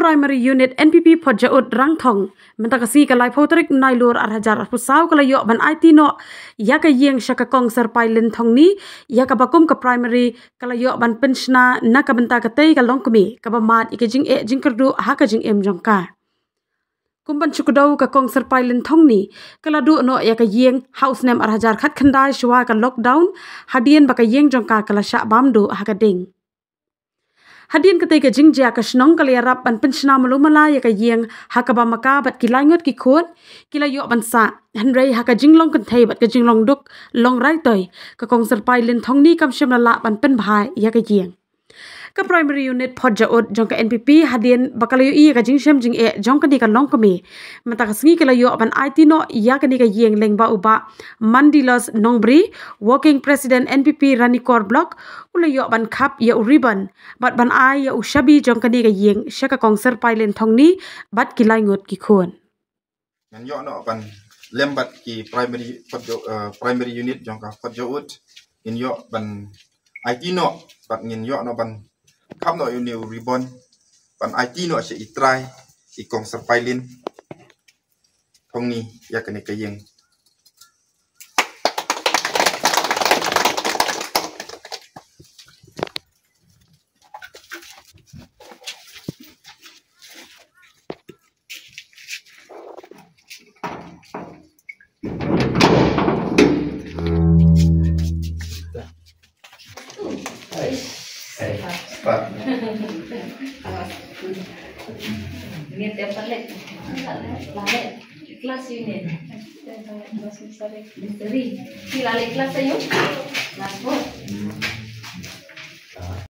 primary unit NPP Pojaut Rangthong. Menta kasi kalai photrik nailur ar hajar pusau kala yo ban IT no ya ka yeng shaka kong ser pailin thong ni. Ya ka bakum ka primary kala yo ban penshna na ka benta ka tei ka long kumi ka ba mat ike jing e jing kerdu ha ka jing em jong ka. Kumban chukudau ka kong ser pailin thong ni. Kala du no ya ka yeng house name ar hajar khat khandai shwa ka lockdown. Hadien ba ka yeng jong ka kala sha bam du ha ka ding Hadin ketika jingja ke senong kali arab ban pensna malumala ya ka yeng hakaba maka bat kilangot ki khot kila yo ban sa. Hanrei haka jinglong kan thai bat ka jinglong duk long rai toy ka kong ser pai lin thong ni kam shim la ban pen bhai ya ka yeng ka primary unit podja ut jong ka npp hadien bakal yu i ka jing shem jing e jong ka di ka long ka mi mata ka singi kala yu ban it no ya ka ni ka yeng leng ba uba mandilos nongbri working president npp rani kor block ula yu ban khap ya ribbon bat ban ai ya ushabi jong ka ni ka yeng shaka kong ser pai len thong ni bat ki lai ngot ki khon ngan yo no ban lembat ki primary podja uh, primary unit jong ka podja ut in yo ban IT no bat ngin yo no ban kam no you new ribbon pan IT no se itrai i kong serpailin kong ni ya kene kayeng clase ini, clase ini, clase ini, clase clase ini, clase ini, clase ini, clase ini, clase clase ini, clase ini,